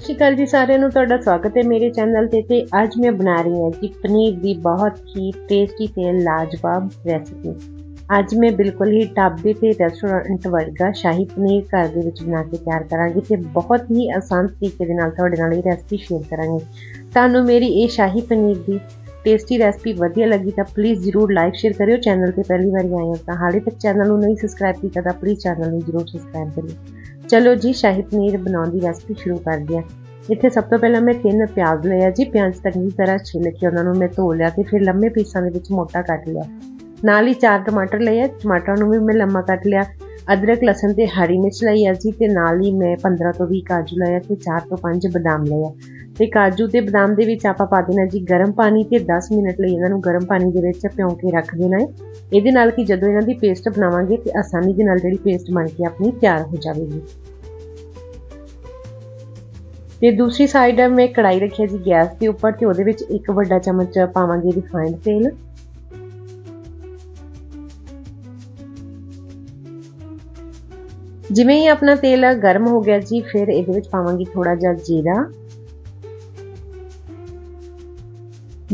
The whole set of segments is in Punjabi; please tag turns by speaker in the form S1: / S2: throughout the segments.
S1: ਸਤਿ ਸ਼੍ਰੀ ਅਕਾਲ ਜੀ ਸਾਰਿਆਂ ਨੂੰ, ਤੁਹਾਡਾ ਸਵਾਗਤ ਹੈ ਮੇਰੇ ਚੈਨਲ ਤੇ ਤੇ ਅੱਜ ਮੈਂ ਬਣਾ ਰਹੀ ਹਾਂ ਜੀ ਪਨੀਰ ਦੀ ਬਹੁਤ ਹੀ ਟੇਸਟੀ ਤੇ ਲਾਜਵਾਬ ਰੈਸਿਪੀ ਅੱਜ ਮੈਂ ਬਿਲਕੁਲ ਹੀ ਢਾਬੇ ਤੇ ਰੈਸਟੋਰੈਂਟ ਵਰਗਾ ਸ਼ਾਹੀ ਪਨੀਰ ਘਰ ਦੇ ਵਿੱਚ ਬਣਾ ਕੇ ਤਿਆਰ ਕਰਾਂਗੀ ਤੇ ਬਹੁਤ ਹੀ ਆਸਾਨ ਤਰੀਕੇ ਦੇ ਨਾਲ ਤੁਹਾਡੇ ਨਾਲ ਇਹ ਰੈਸਿਪੀ ਸ਼ੇਅਰ ਕਰਾਂਗੀ। ਤੁਹਾਨੂੰ ਮੇਰੀ ਇਹ ਸ਼ਾਹੀ ਪਨੀਰ ਦੀ ਟੇਸਟੀ ਰੈਸਪੀ ਵਧੀਆ ਲੱਗੀ ਤਾਂ ਪਲੀਜ਼ ਜਰੂਰ ਲਾਈਕ ਸ਼ੇਅਰ ਕਰਿਓ। ਚੈਨਲ ਤੇ ਪਹਿਲੀ ਵਾਰੀ ਆਏ ਹੋ ਤਾਂ ਹਾਲੇ ਤੱਕ ਚੈਨਲ ਨੂੰ ਨਹੀਂ ਸਬਸਕ੍ਰਾਈਬ ਕੀਤਾ ਤਾਂ ਪਲੀਜ਼ ਚੈਨਲ ਨੂੰ ਜਰੂਰ ਸਬਸਕ੍ਰਾਈਬ ਕਰਿਓ। ਚਲੋ ਜੀ, ਸ਼ਾਹੀ ਪਨੀਰ ਬਣਾਉਣ ਦੀ ਰੈਸਪੀ ਸ਼ੁਰੂ ਕਰਦੇ ਹਾਂ। ਇੱਥੇ ਸਭ ਤੋਂ ਪਹਿਲਾਂ ਮੈਂ ਤਿੰਨ ਪਿਆਜ਼ ਲਿਆ ਜੀ। ਪਿਆਜ਼ ਚੰਗੀ ਤਰ੍ਹਾਂ ਛਿੱਲ ਕੇ ਉਹਨਾਂ ਨੂੰ ਮੈਂ ਧੋ ਲਿਆ ਤੇ ਫਿਰ ਲੰਮੇ ਪੀਸਾਂ ਦੇ ਵਿੱਚ ਮੋਟਾ ਕੱਟ ਲਿਆ। ਨਾਲ ਹੀ ਚਾਰ ਟਮਾਟਰ ਲਏ ਟਮਾਟਰਾਂ ਨੂੰ ਵੀ ਮੈਂ ਲੰਮਾ ਕੱਟ ਲਿਆ। ਅਦਰਕ, ਲਸਣ ਤੇ ਹਰੀ ਮਿਰਚ ਲਈ ਆ ਜੀ ਤੇ ਨਾਲ ਹੀ ਮੈਂ 15 ਤੋਂ 20 ਕਾਜੂ ਲਿਆ ਤੇ 4 ਤੋਂ 5 ਬਦਾਮ ਲਿਆ ਤੇ ਕਾਜੂ ਤੇ ਬਦਾਮ ਦੇ ਵਿੱਚ ਆਪਾਂ ਪਾ ਦੇਣਾ ਜੀ ਗਰਮ ਪਾਣੀ ਤੇ 10 ਮਿੰਟ ਲਈ ਇਹਨਾਂ ਨੂੰ ਗਰਮ ਪਾਣੀ ਦੇ ਵਿੱਚ ਭਿਉਂ ਕੇ ਰੱਖ ਦੇਣਾ ਹੈ। ਇਹਦੇ ਨਾਲ ਕਿ ਜਦੋਂ ਇਹਨਾਂ ਦੀ ਪੇਸਟ ਬਣਾਵਾਂਗੇ ਤੇ ਆਸਾਨੀ ਦੇ ਨਾਲ ਜਿਹੜੀ ਪੇਸਟ ਬਣ ਕੇ ਆਪਣੀ ਤਿਆਰ ਹੋ ਜਾਵੇਗੀ। ਤੇ ਦੂਸਰੀ ਸਾਈਡ ਮੈਂ ਕੜਾਈ ਰੱਖੀ ਜੀ ਗੈਸ ਦੇ ਉੱਪਰ ਤੇ ਉਹਦੇ ਵਿੱਚ ਇੱਕ ਵੱਡਾ ਚਮਚ ਪਾਵਾਂਗੇ ਰਿਫਾਈਨਡ ਤੇਲ। ਜਿਵੇਂ ਹੀ ਆਪਣਾ ਤੇਲ ਗਰਮ ਹੋ ਗਿਆ ਜੀ, ਫਿਰ ਇਹਦੇ ਵਿੱਚ ਪਾਵਾਂਗੇ ਥੋੜਾ ਜਿਹਾ ਜੀਰਾ।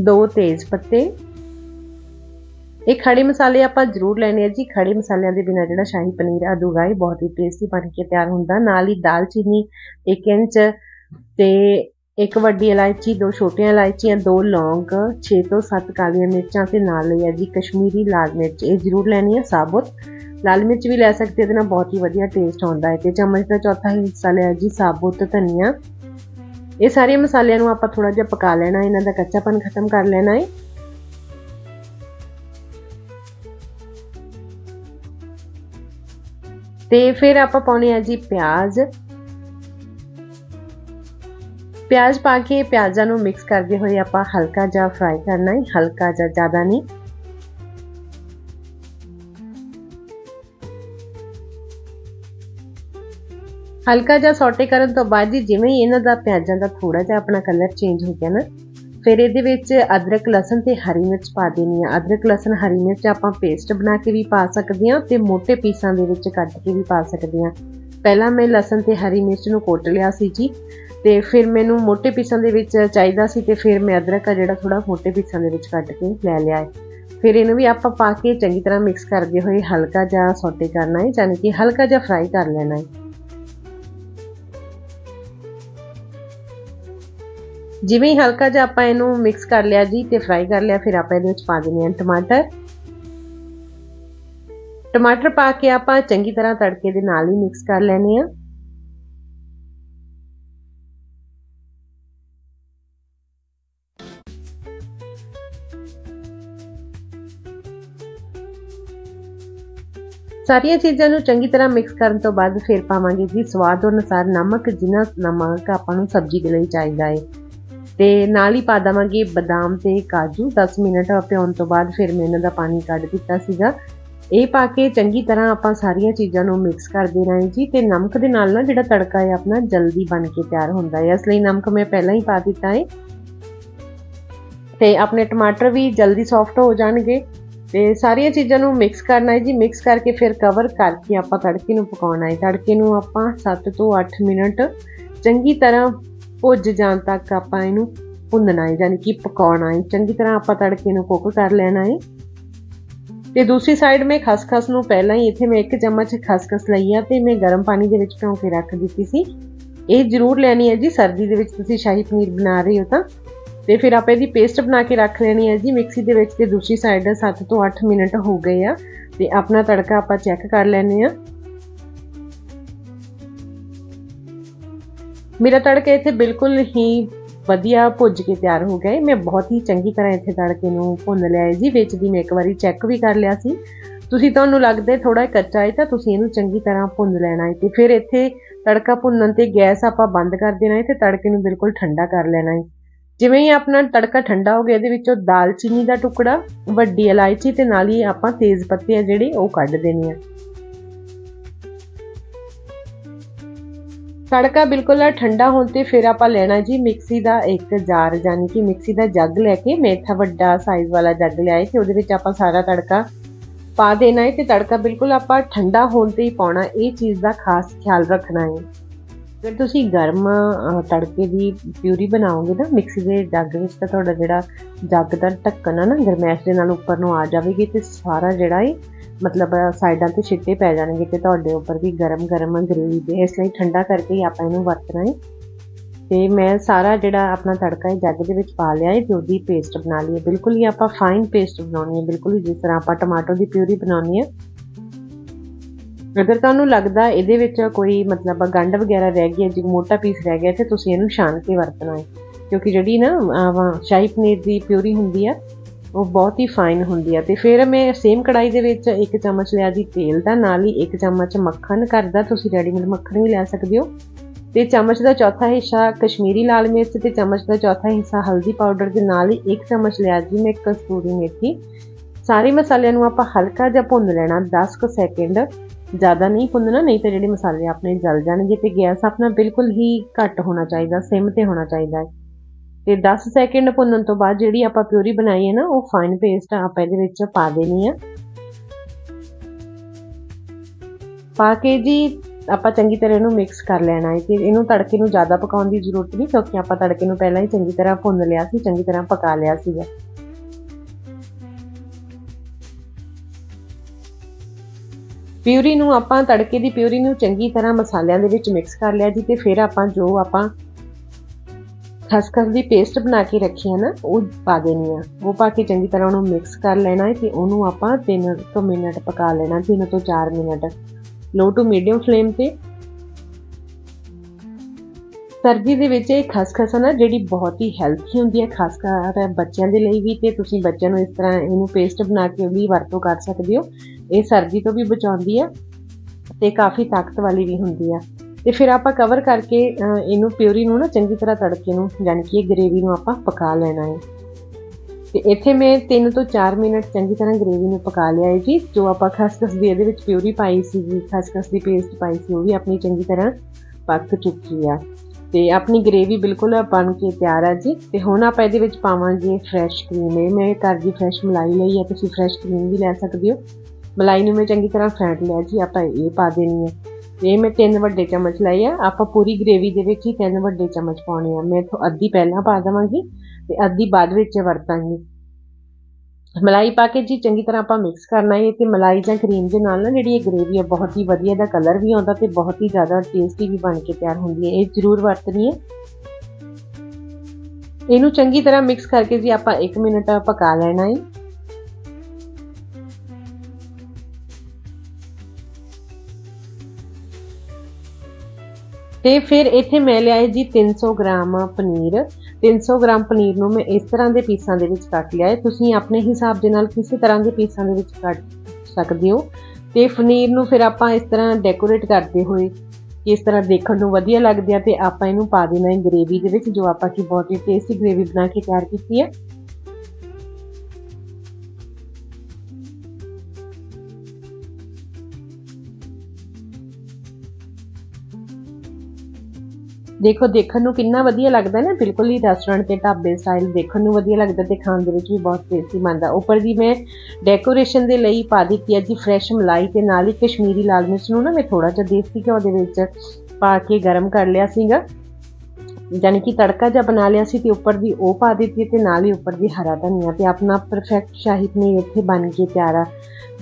S1: ਦੋ ਤੇਜ਼ ਪੱਤੇ। ਇਹ ਖੜੇ ਮਸਾਲੇ ਆਪਾਂ ਜ਼ਰੂਰ ਲੈਣੇ ਆ ਜੀ। ਖੜੇ ਮਸਾਲਿਆਂ ਦੇ ਬਿਨਾ ਜਿਹੜਾ ਸ਼ਾਹੀ ਪਨੀਰ ਅਧੂਰਾ ਇਹ ਬਹੁਤ ਹੀ ਟੇਸਟੀ ਬਣ ਕੇ ਤਿਆਰ ਹੁੰਦਾ। ਨਾਲ ਹੀ ਦਾਲਚੀਨੀ 1 ਇੰਚ ਤੇ ਇੱਕ ਵੱਡੀ ਇਲਾਇਚੀ, ਦੋ ਛੋਟੀਆਂ ਇਲਾਇਚੀਆਂ, ਦੋ ਲੌਂਗ 6 ਤੋਂ 7 ਕਾਲੀਆਂ ਮਿਰਚਾਂ ਤੇ ਨਾਲ ਲਈ ਹੈ ਜੀ ਕਸ਼ਮੀਰੀ ਲਾਲ ਮਿਰਚ। ਇਹ ਜ਼ਰੂਰ ਲੈਣੀ ਹੈ ਸਾਬੁਤ। ਲਾਲ ਮਿਰਚ ਵੀ ਲੈ ਸਕਦੇ ਇਹਦੇ ਨਾਲ ਬਹੁਤ ਹੀ ਵਧੀਆ ਟੇਸਟ ਆਉਂਦਾ ਹੈ। ਤੇ ਚਮਚ ਦਾ ਚੌਥਾ ਹਿੱਸਾ ਲਿਆ ਜੀ, ਸਾਬੁਤ ਧਨੀਆ। ਇਹ ਸਾਰੇ ਮਸਾਲਿਆਂ ਨੂੰ ਆਪਾਂ ਥੋੜਾ ਜਿਹਾ ਪਕਾ ਲੈਣਾ, ਇਹਨਾਂ ਦਾ ਕੱਚਾਪਨ ਖਤਮ ਕਰ ਲੈਣਾ ਹੈ ਤੇ ਫਿਰ ਆਪਾਂ ਪਾਉਣੇ ਆ ਜੀ ਪਿਆਜ਼। ਪਿਆਜ਼ ਪਾ ਕੇ ਪਿਆਜ਼ਾਂ ਨੂੰ ਮਿਕਸ ਕਰਦੇ ਹੋਏ ਆਪਾਂ ਹਲਕਾ ਜਿਹਾ ਫਰਾਈ ਕਰਨਾ ਹੈ ਹਲਕਾ ਜਿਹਾ ਜ਼ਿਆਦਾ ਨਹੀਂ। ਹਲਕਾ ਜਿਹਾ ਸੌਟੇ ਕਰਨ ਤੋਂ ਬਾਅਦ ਜੀ ਜਿਵੇਂ ਹੀ ਇਹਨਾਂ ਦਾ ਪਿਆਜ਼ਾਂ ਦਾ ਥੋੜਾ ਜਿਹਾ ਆਪਣਾ ਕਲਰ ਚੇਂਜ ਹੋ ਗਿਆ ਨਾ, ਫਿਰ ਇਹਦੇ ਵਿੱਚ ਅਦਰਕ, ਲਸਣ ਤੇ ਹਰੀ ਮਿਰਚ ਪਾ ਦੇਣੀ ਆ। ਅਦਰਕ, ਲਸਣ, ਹਰੀ ਮਿਰਚ ਆਪਾਂ ਪੇਸਟ ਬਣਾ ਕੇ ਵੀ ਪਾ ਸਕਦੇ ਆ ਤੇ ਮੋਟੇ ਪੀਸਾਂ ਦੇ ਵਿੱਚ ਕੱਟ ਕੇ ਵੀ ਪਾ ਸਕਦੇ ਆ ਪਹਿਲਾਂ ਮੈਂ ਲਸਣ ਤੇ ਹਰੀ ਮਿਰਚ ਨੂੰ ਕੋਟ ਲਿਆ ਸੀ ਜੀ ਤੇ ਫਿਰ ਮੈਨੂੰ ਮੋਟੇ ਪੀਸਾਂ ਦੇ ਵਿੱਚ ਚਾਹੀਦਾ ਸੀ ਤੇ ਫਿਰ ਮੈਂ ਅਦਰਕ ਆ ਜਿਹੜਾ ਥੋੜਾ ਮੋਟੇ ਪੀਸਾਂ ਦੇ ਵਿੱਚ ਕੱਟ ਕੇ ਲੈ ਲਿਆ ਹੈ। ਫਿਰ ਇਹਨੂੰ ਵੀ ਆਪਾਂ ਪਾ ਕੇ ਚੰਗੀ ਤਰ੍ਹਾਂ ਮਿਕਸ ਕਰਦੇ ਹੋਏ ਹਲਕਾ ਜਿਹਾ ਸੌਟੇ ਕਰਨਾ ਹੈ ਯਾਨੀ ਕਿ ਹਲਕਾ ਜਿਹਾ ਫਰਾਈ ਕਰ ਲੈਣਾ ਹੈ। ਜਿਵੇਂ ਹੀ ਹਲਕਾ ਜਿਹਾ ਆਪਾਂ ਇਹਨੂੰ ਮਿਕਸ ਕਰ ਲਿਆ ਜੀ ਤੇ ਫਰਾਈ ਕਰ ਲਿਆ, ਫਿਰ ਆਪਾਂ ਇਹਦੇ ਵਿੱਚ ਪਾ ਦਿੰਦੇ ਹਾਂ ਟਮਾਟਰ। ਟਮਾਟਰ ਪਾ ਕੇ ਆਪਾਂ ਚੰਗੀ ਤਰ੍ਹਾਂ ਤੜਕੇ ਦੇ ਨਾਲ ਹੀ ਮਿਕਸ ਕਰ ਲੈਣੇ ਆ ਸਾਰੀਆਂ ਚੀਜ਼ਾਂ ਨੂੰ ਚੰਗੀ ਤਰ੍ਹਾਂ ਮਿਕਸ ਕਰਨ ਤੋਂ ਬਾਅਦ ਫਿਰ ਪਾਵਾਂਗੇ ਜੀ ਸਵਾਦ ਅਨੁਸਾਰ ਨਮਕ, ਜਿੰਨਾ ਨਮਕ ਆਪਾਂ ਨੂੰ ਸਬਜ਼ੀ ਦੇ ਲਈ ਚਾਹੀਦਾ ਹੈ। ਤੇ ਨਾਲ ਹੀ ਪਾ ਦਵਾਂਗੇ ਬਦਾਮ ਤੇ ਕਾਜੂ 10 ਮਿੰਟ ਭਿਉਣ ਤੋਂ ਬਾਅਦ ਫਿਰ ਮੈਂ ਇਹਨਾਂ ਦਾ ਪਾਣੀ ਕੱਢ ਦਿੱਤਾ ਸੀਗਾ। ਇਹ ਪਾ ਕੇ ਚੰਗੀ ਤਰ੍ਹਾਂ ਆਪਾਂ ਸਾਰੀਆਂ ਚੀਜ਼ਾਂ ਨੂੰ ਮਿਕਸ ਕਰਦੇ ਰਹੇ ਜੀ ਤੇ ਨਮਕ ਦੇ ਨਾਲ ਨਾ ਜਿਹੜਾ ਤੜਕਾ ਹੈ ਆਪਣਾ ਜਲਦੀ ਬਣ ਕੇ ਤਿਆਰ ਹੁੰਦਾ ਹੈ। ਇਸ ਲਈ ਨਮਕ ਮੈਂ ਪਹਿਲਾਂ ਹੀ ਪਾ ਦਿੱਤਾ ਹੈ। ਤੇ ਆਪਣੇ ਟਮਾਟਰ ਵੀ ਜਲਦੀ ਸੌਫਟ ਹੋ ਜਾਣਗੇ। ਤੇ ਸਾਰੀਆਂ ਚੀਜ਼ਾਂ ਨੂੰ ਮਿਕਸ ਕਰਨਾ ਹੈ ਜੀ। ਮਿਕਸ ਕਰਕੇ ਫਿਰ ਕਵਰ ਕਰਕੇ ਆਪਾਂ ਤੜਕੇ ਨੂੰ ਪਕਾਉਣਾ ਹੈ। ਤੜਕੇ ਨੂੰ ਆਪਾਂ 7 ਤੋਂ 8 ਮਿੰਟ ਚੰਗੀ ਤਰ੍ਹਾਂ ਭੁੱਜ ਜਾਣ ਤੱਕ ਆਪਾਂ ਇਹਨੂੰ ਭੁੰਨਣਾ ਹੈ, ਯਾਨੀ ਕਿ ਪਕਾਉਣਾ ਹੈ। ਚੰਗੀ ਤਰ੍ਹਾਂ ਆਪਾਂ ਤੜਕੇ ਨੂੰ ਕੁੱਕ ਕਰ ਲੈਣਾ ਹੈ। ਤੇ ਦੂਸਰੀ ਸਾਈਡ ਮੈਂ ਖਸਖਸ ਨੂੰ ਪਹਿਲਾਂ ਹੀ ਇੱਥੇ ਮੈਂ ਇੱਕ ਚਮਚ ਖਸਖਸ ਲਈ ਆ ਤੇ ਮੈਂ ਗਰਮ ਪਾਣੀ ਦੇ ਵਿੱਚ ਭਿਉਂ ਕੇ ਰੱਖ ਦਿੱਤੀ ਸੀ। ਇਹ ਜ਼ਰੂਰ ਲੈਣੀ ਹੈ ਜੀ, ਸਰਦੀ ਦੇ ਵਿੱਚ ਤੁਸੀਂ ਸ਼ਾਹੀ ਪਨੀਰ ਬਣਾ ਰਹੇ ਹੋ ਤਾਂ। ਤੇ ਫਿਰ ਆਪਾਂ ਇਹਦੀ ਪੇਸਟ ਬਣਾ ਕੇ ਰੱਖ ਲੈਣੀ ਹੈ ਜੀ, ਮਿਕਸੀ ਦੇ ਵਿੱਚ ਤੇ ਦੂਸਰੀ ਸਾਈਡ 7 ਤੋਂ 8 ਮਿੰਟ ਹੋ ਗਏ ਆ। ਤੇ ਆਪਣਾ ਤੜਕਾ ਆਪਾਂ ਚੈੱਕ ਕਰ ਲੈਣੇ ਆ ਮੇਰਾ ਤੜਕਾ ਇੱਥੇ ਬਿਲਕੁਲ ਹੀ ਵਧੀਆ ਭੁੱਜ ਕੇ ਤਿਆਰ ਹੋ ਗਿਆ ਮੈਂ ਬਹੁਤ ਹੀ ਚੰਗੀ ਤਰ੍ਹਾਂ ਇੱਥੇ ਤੜਕੇ ਨੂੰ ਭੁੰਨ ਲਿਆ ਹੈ ਜੀ, ਵਿੱਚ ਦੀ ਮੈਂ ਇੱਕ ਵਾਰੀ ਚੈੱਕ ਵੀ ਕਰ ਲਿਆ ਸੀ। ਤੁਸੀਂ ਤੁਹਾਨੂੰ ਲੱਗਦਾ ਥੋੜਾ ਕੱਚਾ ਹੈ, ਤਾਂ ਤੁਸੀਂ ਇਹਨੂੰ ਚੰਗੀ ਤਰ੍ਹਾਂ ਭੁੰਨ ਲੈਣਾ ਹੈ ਤੇ ਫਿਰ ਇੱਥੇ ਤੜਕਾ ਭੁੰਨਣ ਤੇ ਗੈਸ ਆਪਾਂ ਬੰਦ ਕਰ ਦੇਣਾ ਹੈ ਤੇ ਤੜਕੇ ਨੂੰ ਬਿਲਕੁਲ ਠੰਡਾ ਕਰ ਲੈਣਾ ਹੈ। ਜਿਵੇਂ ਹੀ ਆਪਣਾ ਤੜਕਾ ਠੰਡਾ ਹੋ ਗਿਆ, ਇਹਦੇ ਵਿੱਚੋਂ ਦਾਲਚੀਨੀ ਦਾ ਟੁਕੜਾ, ਵੱਡੀ ਇਲਾਇਚੀ ਤੇ ਨਾਲ ਹੀ ਆਪਾਂ ਤੇਜ਼ ਪੱਤੇ ਆ ਜਿਹੜੇ, ਉਹ ਕੱਢ ਦੇਣੇ ਆ। ਤੜਕਾ ਬਿਲਕੁਲ ਠੰਡਾ ਹੋਣ ਤੇ ਫਿਰ ਆਪਾਂ ਲੈਣਾ ਜੀ ਮਿਕਸੀ ਦਾ ਇੱਕ ਜਾਰ ਯਾਨੀ ਕਿ ਮਿਕਸੀ ਦਾ ਜੱਗ ਲੈ ਕੇ ਮੇਥਾ ਵੱਡਾ ਸਾਈਜ਼ ਵਾਲਾ ਜੱਗ ਲਿਆਏ ਤੇ ਉਹਦੇ ਵਿੱਚ ਆਪਾਂ ਸਾਰਾ ਤੜਕਾ ਪਾ ਦੇਣਾ ਹੈ ਤੇ ਤੜਕਾ ਬਿਲਕੁਲ ਆਪਾਂ ਠੰਡਾ ਹੋਣ ਤੇ ਹੀ ਪਾਉਣਾ, ਇਹ ਚੀਜ਼ ਦਾ ਖਾਸ ਖਿਆਲ ਰੱਖਣਾ ਹੈ। ਫਿਰ ਤੁਸੀਂ ਗਰਮ ਤੜਕੇ ਦੀ ਪਿਊਰੀ ਬਣਾਓਗੇ ਨਾ ਮਿਕਸੀ ਦੇ ਜੱਗ ਵਿੱਚ ਤਾਂ ਤੁਹਾਡਾ ਜਿਹੜਾ ਜੱਗ ਦਾ ਢੱਕਣ ਆ ਨਾ, ਗਰਮੈਸ਼ ਦੇ ਨਾਲ ਉੱਪਰ ਨੂੰ ਆ ਜਾਵੇਗੀ ਤੇ ਸਾਰਾ ਜਿਹੜਾ ਹੈ ਮਤਲਬ ਸਾਈਡਾਂ ਤੇ ਛਿੱਟੇ ਪੈ ਜਾਣਗੇ ਤੇ ਤੁਹਾਡੇ ਉੱਪਰ ਵੀ ਗਰਮ ਗਰਮ ਗ੍ਰੇਵੀ ਦੇ, ਇਸ ਲਈ ਠੰਡਾ ਕਰਕੇ ਹੀ ਆਪਾਂ ਇਹਨੂੰ ਵਰਤਣਾ ਹੈ। ਤੇ ਮੈਂ ਸਾਰਾ ਜਿਹੜਾ ਆਪਣਾ ਤੜਕਾ ਹੈ ਜੱਗ ਦੇ ਵਿੱਚ ਪਾ ਲਿਆ ਹੈ, ਤੇ ਉਹਦੀ ਪੇਸਟ ਬਣਾ ਲਈ ਹੈ। ਬਿਲਕੁਲ ਹੀ ਆਪਾਂ ਫਾਈਨ ਪੇਸਟ ਬਣਾਉਣੀ ਹੈ, ਬਿਲਕੁਲ ਹੀ ਜਿਸ ਤਰ੍ਹਾਂ ਆਪਾਂ ਟਮਾਟਰ ਦੀ ਪਿਊਰੀ ਬਣਾਉਣੀ ਹੈ। ਅਗਰ ਤੁਹਾਨੂੰ ਲੱਗਦਾ ਇਹਦੇ ਵਿੱਚ ਕੋਈ ਮਤਲਬ ਗੰਢ ਵਗੈਰਾ ਰਹਿ ਗਈ ਹੈ ਜੇ ਮੋਟਾ ਪੀਸ ਰਹਿ ਗਿਆ ਤੇ ਤੁਸੀਂ ਇਹਨੂੰ ਛਾਣ ਕੇ ਵਰਤਣਾ ਹੈ। ਕਿਉਂਕਿ ਜਿਹੜੀ ਨਾ ਸ਼ਾਹੀ ਪਨੀਰ ਦੀ ਪਿਊਰੀ ਹੁੰਦੀ ਆ ਉਹ ਬਹੁਤ ਹੀ ਫਾਈਨ ਹੁੰਦੀ ਆ ਤੇ ਫਿਰ ਮੈਂ ਸੇਮ ਕੜਾਈ ਦੇ ਵਿੱਚ ਇੱਕ ਚਮਚ ਲਿਆ ਜੀ ਤੇਲ ਦਾ, ਨਾਲ ਹੀ ਇੱਕ ਚਮਚ ਮੱਖਣ ਕਰਦਾ ਤੁਸੀਂ ਰੈਡੀਮੇਡ ਮੱਖਣ ਵੀ ਲੈ ਸਕਦੇ ਹੋ। ਤੇ ਚਮਚ ਦਾ ਚੌਥਾ ਹਿੱਸਾ ਕਸ਼ਮੀਰੀ ਲਾਲ ਮਿਰਚ ਤੇ ਚਮਚ ਦਾ ਚੌਥਾ ਹਿੱਸਾ ਹਲਦੀ ਪਾਊਡਰ ਦੇ ਨਾਲ ਹੀ ਇੱਕ ਚਮਚ ਲਿਆ ਜੀ ਮੈਂ ਕਸਤੂਰੀ ਮੇਥੀ। ਸਾਰੇ ਮਸਾਲਿਆਂ ਨੂੰ ਆਪਾਂ ਹਲਕਾ ਜਿਹਾ ਭੁੰਨ ਲੈਣਾ 10 ਕੁ ਸੈਕਿੰਡ ਜ਼ਿਆਦਾ ਨਹੀਂ ਭੁੰਨਣਾ, ਨਹੀਂ ਤੇ ਜਿਹੜੇ ਮਸਾਲੇ ਆਪਣੇ ਜਲ ਜਾਣਗੇ ਤੇ ਗੈਸ ਆਪਣਾ ਬਿਲਕੁਲ ਹੀ ਘੱਟ ਹੋਣਾ ਚਾਹੀਦਾ, ਸਿਮ ਤੇ ਹੋਣਾ ਚਾਹੀਦਾ ਹੈ। ਤੇ 10 ਸੈਕਿੰਡ ਭੁੰਨਣ ਤੋਂ ਬਾਅਦ ਜਿਹੜੀ ਆਪਾਂ ਪਿਊਰੀ ਬਣਾਈ ਹੈ ਨਾ, ਉਹ ਫਾਈਨ ਪੇਸਟ ਆਪਾਂ ਇਹਦੇ ਵਿੱਚ ਪਾ ਦੇਣੀ ਆ। ਪਾ ਕੇ ਜੀ ਆਪਾਂ ਚੰਗੀ ਤਰ੍ਹਾਂ ਇਹਨੂੰ ਮਿਕਸ ਕਰ ਲੈਣਾ ਹੈ। ਤੇ ਇਹਨੂੰ ਤੜਕੇ ਨੂੰ ਜ਼ਿਆਦਾ ਪਕਾਉਣ ਦੀ ਜ਼ਰੂਰਤ ਨਹੀਂ, ਕਿਉਂਕਿ ਆਪਾਂ ਤੜਕੇ ਨੂੰ ਪਹਿਲਾਂ ਹੀ ਚੰਗੀ ਤਰ੍ਹਾਂ ਭੁੰਨ ਲਿਆ ਸੀ, ਚੰਗੀ ਤਰ੍ਹਾਂ ਪਕਾ ਲਿਆ ਸੀਗਾ। ਪਿਊਰੀ ਨੂੰ ਆਪਾਂ ਤੜਕੇ ਦੀ ਪਿਊਰੀ ਨੂੰ ਚੰਗੀ ਤਰ੍ਹਾਂ ਮਸਾਲਿਆਂ ਦੇ ਵਿੱਚ ਮਿਕਸ ਕਰ ਲਿਆ ਜੀ ਤੇ ਫਿਰ ਆਪਾਂ ਜੋ ਆਪਾਂ ਖਸਖਸ ਦੀ ਪੇਸਟ ਬਣਾ ਕੇ ਰੱਖੀ ਹੈ ਨਾ, ਉਹ ਪਾ ਦੇਣੀ ਆ। ਉਹ ਪਾ ਕੇ ਚੰਗੀ ਤਰ੍ਹਾਂ ਉਹਨੂੰ ਮਿਕਸ ਕਰ ਲੈਣਾ ਹੈ ਤੇ ਉਹਨੂੰ ਆਪਾਂ 3 ਤੋਂ ਮਿੰਟ ਪਕਾ ਲੈਣਾ 3 ਤੋਂ 4 minute. Low to medium flame ਤੇ ਸਰਦੀ ਦੇ ਵਿੱਚ ਇਹ ਖਸਖਸ ਨਾ, ਜਿਹੜੀ ਬਹੁਤ ਹੀ ਹੈਲਥੀ ਹੁੰਦੀ ਹੈ ਖਾਸ ਕਰ ਬੱਚਿਆਂ ਦੇ ਲਈ ਵੀ, ਤੇ ਤੁਸੀਂ ਬੱਚਿਆਂ ਨੂੰ ਇਸ ਤਰ੍ਹਾਂ ਇਹਨੂੰ ਪੇਸਟ ਬਣਾ ਕੇ ਵੀ ਵਰਤੋਂ ਕਰ ਸਕਦੇ ਹੋ। ਇਹ ਸਰਦੀ ਤੋਂ ਵੀ ਬਚਾਉਂਦੀ ਹੈ ਤੇ ਕਾਫੀ ਤਾਕਤ ਵਾਲੀ ਵੀ ਹੁੰਦੀ ਆ। ਤੇ ਫਿਰ ਆਪਾਂ ਕਵਰ ਕਰਕੇ ਇਹਨੂੰ ਪਿਊਰੀ ਨੂੰ ਨਾ ਚੰਗੀ ਤਰ੍ਹਾਂ ਤੜਕੇ ਨੂੰ ਜਾਨੀ ਕਿ ਇਹ ਗ੍ਰੇਵੀ ਨੂੰ ਆਪਾਂ ਪਕਾ ਲੈਣਾ ਹੈ। ਤੇ ਇੱਥੇ ਮੈਂ 3 ਤੋਂ 4 ਮਿੰਟ ਚੰਗੀ ਤਰ੍ਹਾਂ ਗ੍ਰੇਵੀ ਨੂੰ ਪਕਾ ਲਿਆ ਹੈ ਜੀ। ਜੋ ਆਪਾਂ ਖਸਖਸ ਦੀ, ਇਹਦੇ ਵਿੱਚ ਪਿਊਰੀ ਪਾਈ ਸੀ ਜੀ ਖਸਖਸ ਦੀ ਪੇਸਟ ਪਾਈ ਸੀ, ਉਹ ਵੀ ਆਪਣੀ ਚੰਗੀ ਤਰ੍ਹਾਂ ਪੱਕ ਚੁੱਕੀ ਆ। ਤੇ ਆਪਣੀ ਗ੍ਰੇਵੀ ਬਿਲਕੁਲ ਬਣ ਕੇ ਤਿਆਰ ਆ ਜੀ। ਤੇ ਹੁਣ ਆਪਾਂ ਇਹਦੇ ਵਿੱਚ ਪਾਵਾਂਗੇ ਫਰੈਸ਼ ਕਰੀਮ ਇਹ ਮੈਂ ਘਰ ਦੀ ਫਰੈਸ਼ ਮਲਾਈ ਲਈ ਹੈ ਤੁਸੀਂ ਫਰੈਸ਼ ਕਰੀਮ ਵੀ ਲੈ ਸਕਦੇ ਹੋ। ਮਲਾਈ ਨੂੰ ਮੈਂ ਚੰਗੀ ਤਰ੍ਹਾਂ ਫੈਂਟ ਲਿਆ ਜੀ, ਆਪਾਂ ਇਹ ਪਾ ਦੇਣੀ ਹੈ ਇਹ ਮੈਂ ਤਿੰਨ ਵੱਡੇ ਚਮਚ ਲਏ ਆ। ਆਪਾਂ ਪੂਰੀ ਗ੍ਰੇਵੀ ਦੇ ਵਿੱਚ ਹੀ ਤਿੰਨ ਵੱਡੇ ਚਮਚ ਪਾਉਣੇ ਆ। ਮੈਂ ਤੋਂ ਅੱਧੀ ਪਹਿਲਾਂ ਪਾ ਦਵਾਂਗੀ ਤੇ ਅੱਧੀ ਬਾਅਦ ਵਿੱਚ ਵਰਤਾਂਗੀ। ਮਲਾਈ ਪਾ ਕੇ ਜੀ ਚੰਗੀ ਤਰ੍ਹਾਂ ਆਪਾਂ ਮਿਕਸ ਕਰਨਾ ਹੈ ਤੇ ਮਲਾਈ ਜਾਂ ਕਰੀਮ ਦੇ ਨਾਲ ਨਾ ਜਿਹੜੀ ਇਹ ਗ੍ਰੇਵੀ ਹੈ, ਬਹੁਤ ਹੀ ਵਧੀਆ ਦਾ ਕਲਰ ਵੀ ਆਉਂਦਾ ਤੇ ਬਹੁਤ ਹੀ ਜ਼ਿਆਦਾ ਟੇਸਟੀ ਵੀ ਬਣ ਕੇ ਤਿਆਰ ਹੁੰਦੀ ਹੈ। ਇਹ ਜ਼ਰੂਰ ਵਰਤਣੀ ਹੈ। ਇਹਨੂੰ ਚੰਗੀ ਤਰ੍ਹਾਂ ਮਿਕਸ ਕਰਕੇ ਜੀ ਆਪਾਂ 1 ਮਿੰਟ ਪਕਾ ਲੈਣਾ ਹੈ। ਤੇ ਫਿਰ ਇੱਥੇ ਮੈਂ ਲਿਆ ਜੀ 300 ਗ੍ਰਾਮ ਪਨੀਰ। 300 ਗ੍ਰਾਮ ਪਨੀਰ ਨੂੰ ਮੈਂ ਇਸ ਤਰ੍ਹਾਂ ਦੇ ਪੀਸਾਂ ਦੇ ਵਿੱਚ ਕੱਟ ਲਿਆ ਹੈ। ਤੁਸੀਂ ਆਪਣੇ ਹਿਸਾਬ ਦੇ ਨਾਲ ਕਿਸੇ ਤਰ੍ਹਾਂ ਦੇ ਪੀਸਾਂ ਦੇ ਵਿੱਚ ਕੱਟ ਸਕਦੇ ਹੋ। ਤੇ ਪਨੀਰ ਨੂੰ ਫਿਰ ਆਪਾਂ ਇਸ ਤਰ੍ਹਾਂ ਡੈਕੋਰੇਟ ਕਰਦੇ ਹੋਏ, ਇਸ ਤਰ੍ਹਾਂ ਦੇਖਣ ਨੂੰ ਵਧੀਆ ਲੱਗਦੀ ਹੈ ਤੇ ਆਪਾਂ ਇਹਨੂੰ ਪਾ ਦੇਣਾ ਹੈ ਗ੍ਰੇਵੀ ਦੇ ਵਿੱਚ, ਜੋ ਆਪਾਂ ਕੀ ਬਹੁਤ ਹੀ ਟੇਸਟੀ ਗ੍ਰੇਵੀ ਬਣਾ ਕੇ ਤਿਆਰ ਕੀਤੀ ਹੈ। ਦੇਖੋ, ਦੇਖਣ ਨੂੰ ਕਿੰਨਾ ਵਧੀਆ ਲੱਗਦਾ ਨਾ, ਬਿਲਕੁਲ ਹੀ ਰੈਸਟੋਰੈਂਟ ਤੇ ਢਾਬੇ ਸਟਾਈਲ ਦੇਖਣ ਨੂੰ ਵਧੀਆ ਲੱਗਦਾ ਤੇ ਖਾਣ ਦੇ ਵਿੱਚ ਵੀ ਬਹੁਤ ਟੇਸਟੀ ਬਣਦਾ। ਉੱਪਰ ਦੀ ਮੈਂ ਡੈਕੋਰੇਸ਼ਨ ਦੇ ਲਈ ਪਾ ਦਿੱਤੀ ਹੈ ਜੀ ਫਰੈਸ਼ ਮਲਾਈ ਤੇ ਨਾਲ ਹੀ ਕਸ਼ਮੀਰੀ ਲਾਲ ਮਿਰਚ ਨੂੰ ਨਾ ਮੈਂ ਥੋੜਾ ਜਿਹਾ ਦੇਸੀ ਘਿਓ ਦੇ ਵਿੱਚ ਪਾ ਕੇ ਗਰਮ ਕਰ ਲਿਆ ਸੀਗਾ। ਯਾਨੀ ਕਿ ਤੜਕਾ ਜਿਹਾ ਬਣਾ ਲਿਆ ਸੀ ਤੇ ਉੱਪਰ ਦੀ ਉਹ ਪਾ ਦਿੱਤੀ ਤੇ ਨਾਲ ਹੀ ਉੱਪਰ ਦੀ ਹਰਾ ਧਨੀਆ ਤੇ ਆਪਣਾ ਪਰਫੈਕਟ ਸ਼ਾਹੀ ਪਨੀਰ ਇੱਥੇ ਬਣ ਕੇ ਤਿਆਰ ਆ।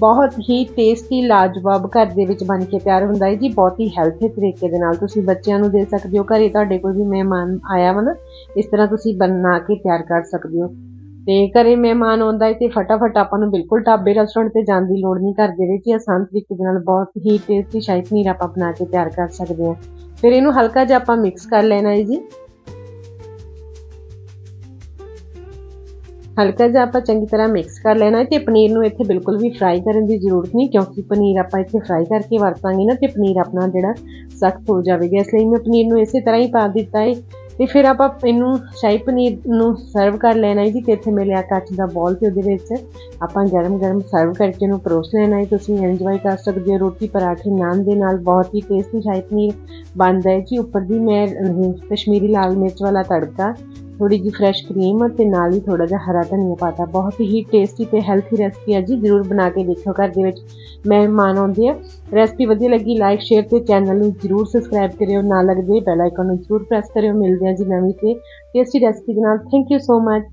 S1: ਬਹੁਤ ਹੀ ਟੇਸਟੀ ਲਾਜਵਾਬ ਘਰ ਦੇ ਵਿੱਚ ਬਣ ਕੇ ਤਿਆਰ ਹੁੰਦਾ ਹੈ ਜੀ, ਬਹੁਤ ਹੀ ਹੈਲਥੀ ਤਰੀਕੇ ਦੇ ਨਾਲ ਤੁਸੀਂ ਬੱਚਿਆਂ ਨੂੰ ਦੇ ਸਕਦੇ ਹੋ, ਘਰੇ ਤੁਹਾਡੇ ਕੋਈ ਵੀ ਮਹਿਮਾਨ ਆਇਆ ਵਾ ਨਾ, ਇਸ ਤਰ੍ਹਾਂ ਤੁਸੀਂ ਬਣਾ ਕੇ ਤਿਆਰ ਕਰ ਸਕਦੇ ਹੋ। ਤੇ ਘਰੇ ਮਹਿਮਾਨ ਆਉਂਦਾ ਹੈ ਤੇ ਫਟਾਫਟ ਆਪਾਂ ਨੂੰ ਬਿਲਕੁਲ ਢਾਬੇ ਰੈਸਟੋਰੈਂਟ ਤੇ ਜਾਣ ਦੀ ਲੋੜ ਨਹੀਂ ਘਰ ਦੇ ਵਿੱਚ, ਹੀ ਆਸਾਨ ਤਰੀਕੇ ਦੇ ਨਾਲ ਬਹੁਤ ਹੀ ਟੇਸਟੀ ਸ਼ਾਹੀ ਪਨੀਰ ਆਪਾਂ ਬਣਾ ਕੇ ਤਿਆਰ ਕਰ ਸਕਦੇ ਹਾਂ। ਫਿਰ ਇਹਨੂੰ ਹਲਕਾ ਜਿਹਾ ਆਪਾਂ ਮਿਕਸ ਕਰ ਲੈਣਾ ਹੈ ਜੀ। ਹਲਕਾ ਜਿਹਾ ਆਪਾਂ ਚੰਗੀ ਤਰ੍ਹਾਂ ਮਿਕਸ ਕਰ ਲੈਣਾ ਹੈ ਤੇ ਪਨੀਰ ਨੂੰ ਇੱਥੇ ਬਿਲਕੁਲ ਵੀ ਫਰਾਈ ਕਰਨ ਦੀ ਜ਼ਰੂਰਤ ਨਹੀਂ, ਕਿਉਂਕਿ ਪਨੀਰ ਆਪਾਂ ਇੱਥੇ ਫਰਾਈ ਕਰਕੇ ਵਰਤਾਂਗੇ ਨਾ ਤੇ ਪਨੀਰ ਆਪਣਾ ਜਿਹੜਾ ਸਖਤ ਹੋ ਜਾਵੇਗਾ। ਇਸ ਲਈ ਮੈਂ ਪਨੀਰ ਨੂੰ ਇਸੇ ਤਰ੍ਹਾਂ ਹੀ ਪਾ ਦਿੱਤਾ ਹੈ। ਤੇ ਫਿਰ ਆਪਾਂ ਇਹਨੂੰ ਸ਼ਾਹੀ ਪਨੀਰ ਨੂੰ ਸਰਵ ਕਰ ਲੈਣਾ ਹੈ ਜੀ, ਤੇ ਇੱਥੇ ਮਿਲਿਆ ਕੱਚ ਦਾ ਬੋਲ ਤੇ ਉਹਦੇ ਵਿੱਚ ਆਪਾਂ ਗਰਮ-ਗਰਮ ਸਰਵ ਕਰਕੇ ਇਹਨੂੰ ਪਰੋਸ ਲੈਣਾ ਹੈ। ਤੁਸੀਂ ਇੰਜੋਏ ਕਰ ਸਕਦੇ ਹੋ, ਰੋਟੀ ਪਰਾਠੇ ਨਾਨ ਦੇ ਨਾਲ ਬਹੁਤ ਹੀ ਟੇਸਟੀ ਸ਼ਾਹੀ ਪਨੀਰ ਬਣਦਾ ਹੈ ਜੀ। ਉੱਪਰ ਦੀ ਮੈਂ ਕਸ਼ਮੀਰੀ ਲਾਲ ਮਿਰਚ ਵਾਲਾ ਤੜਕਾ ਥੋੜੀ ਜਿਹੀ ਫਰੈਸ਼ ਕਰੀਮ ਤੇ ਨਾਲ ਹੀ ਥੋੜਾ ਜਿਹਾ ਹਰਾ ਧਨੀਆ ਪਾਤਾ। ਬਹੁਤ ਹੀ ਟੇਸਟੀ ਤੇ ਹੈਲਥੀ ਰੈਸਪੀ ਹੈ ਜੀ, ਜ਼ਰੂਰ ਬਣਾ ਕੇ ਦੇਖਿਓ ਘਰ ਦੇ ਵਿੱਚ। ਮਹਿਮਾਨ ਆਉਂਦੇ ਆ। ਰੈਸਪੀ ਵਧੀਆ ਲੱਗੀ ਲਾਈਕ ਸ਼ੇਅਰ ਤੇ ਚੈਨਲ ਨੂੰ ਜ਼ਰੂਰ ਸਬਸਕ੍ਰਾਈਬ ਕਰਿਓ। ਨਾਲ ਲੱਗਦੇ ਬੈਲ ਆਈਕਨ ਨੂੰ ਜ਼ਰੂਰ ਪ੍ਰੈਸ ਕਰਿਓ। ਮਿਲਦੇ ਆ ਜੀ ਨਵੀਂ ਤੇ ਟੇਸਟੀ ਰੈਸਪੀ ਦੇ ਨਾਲ। Thank you so much